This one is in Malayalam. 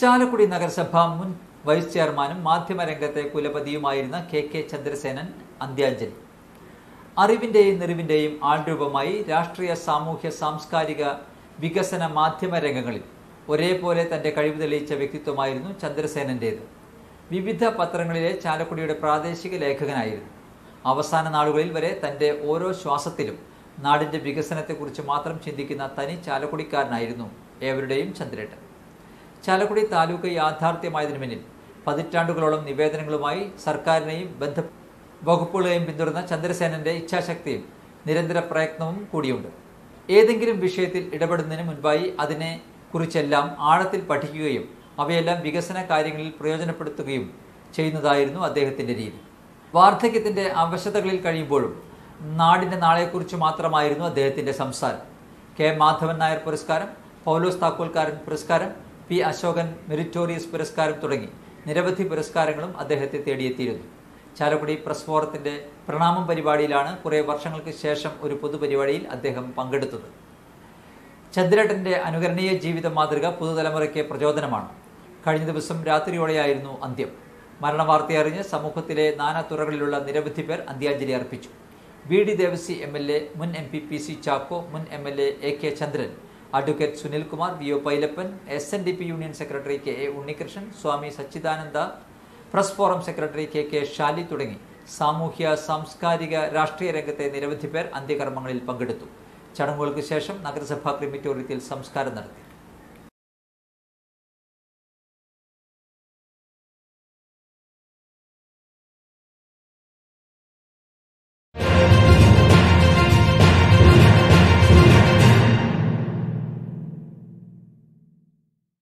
ചാലക്കുടി നഗരസഭ മുൻ വൈസ് ചെയർമാനും മാധ്യമരംഗത്തെ കുലപതിയുമായിരുന്ന കെ കെ ചന്ദ്രസേനൻ അന്ത്യാഞ്ജലി. അറിവിന്റെയും നിറിവിന്റെയും ആൾരൂപമായി രാഷ്ട്രീയ സാമൂഹ്യ സാംസ്കാരിക വികസന മാധ്യമ രംഗങ്ങളിൽ ഒരേപോലെ തന്റെ കഴിവ് തെളിയിച്ച വ്യക്തിത്വമായിരുന്നു ചന്ദ്രസേനന്റേത്. വിവിധ പത്രങ്ങളിലെ ചാലക്കുടിയുടെ പ്രാദേശിക ലേഖകനായിരുന്നു. അവസാന നാളുകളിൽ വരെ തന്റെ ഓരോ ശ്വാസത്തിലും നാടിന്റെ വികസനത്തെക്കുറിച്ച് മാത്രം ചിന്തിക്കുന്ന തനി ചാലക്കുടിക്കാരനായിരുന്നു ഏവരുടെയും ചന്ദ്രേട്ടൻ. ചാലക്കുടി താലൂക്ക് യാഥാർത്ഥ്യമായതിനു പിന്നിൽ പതിറ്റാണ്ടുകളോളം നിവേദനങ്ങളുമായി സർക്കാരിനെയും ബന്ധ വകുപ്പുകളെയും പിന്തുടർന്ന ചന്ദ്രസേനന്റെ ഇച്ഛാശക്തിയും നിരന്തര പ്രയത്നവും കൂടിയുണ്ട്. ഏതെങ്കിലും വിഷയത്തിൽ ഇടപെടുന്നതിന് മുൻപായി അതിനെ കുറിച്ചെല്ലാം ആഴത്തിൽ പഠിക്കുകയും അവയെല്ലാം വികസന കാര്യങ്ങളിൽ പ്രയോജനപ്പെടുത്തുകയും ചെയ്യുന്നതായിരുന്നു അദ്ദേഹത്തിന്റെ രീതി. വാർദ്ധക്യത്തിന്റെ അവശതകളിൽ കഴിയുമ്പോഴും നാടിന്റെ നാളെക്കുറിച്ച് മാത്രമായിരുന്നു അദ്ദേഹത്തിന്റെ സംസാരം. കെ. മാധവൻ നായർ പുരസ്കാരം പൗലോസ് താക്കോൽക്കാരൻ പുരസ്കാരം പി അശോകൻ മെറിറ്റോറിയസ് പുരസ്കാരം തുടങ്ങി. നിരവധി പുരസ്കാരങ്ങളും അദ്ദേഹത്തെ തേടിയെത്തിയിരുന്നു. ചാലക്കുടി പ്രസ് ഫോറത്തിന്റെ പ്രണാമം പരിപാടിയിലാണ് കുറെ വർഷങ്ങൾക്ക് ശേഷം ഒരു പൊതുപരിപാടിയിൽ അദ്ദേഹം പങ്കെടുത്തത്. ചന്ദ്രേട്ടന്റെ അനുകരണീയ ജീവിത മാതൃക പുതുതലമുറയ്ക്ക് പ്രചോദനമാണ്. കഴിഞ്ഞ ദിവസം രാത്രിയോടെയായിരുന്നു അന്ത്യം. മരണവാർത്തയറിഞ്ഞ് സമൂഹത്തിലെ നാനാ തുറകളിലുള്ള നിരവധി പേർ അന്ത്യാഞ്ജലി അർപ്പിച്ചു. V D Devasi M L A മുൻ M P P C Chacko മുൻ M L A A K Chandran advocate Sunilkumar V O Pailappan S N D P union secretary K A Unnikrishnan Swami Sachidananda press forum secretary K K Shali തുടങ്ങി സാമൂഹ്യ സാംസ്കാരിക രാഷ്ട്രീയ രംഗത്തെ നിരവധി പേർ അന്ത്യകർമ്മങ്ങളിൽ പങ്കെടുത്തു. ചടങ്ങുകൾക്ക് ശേഷം നഗരസഭാ ക്രിമിറ്റോറിയത്തിൽ സംസ്കാരം നടത്തി.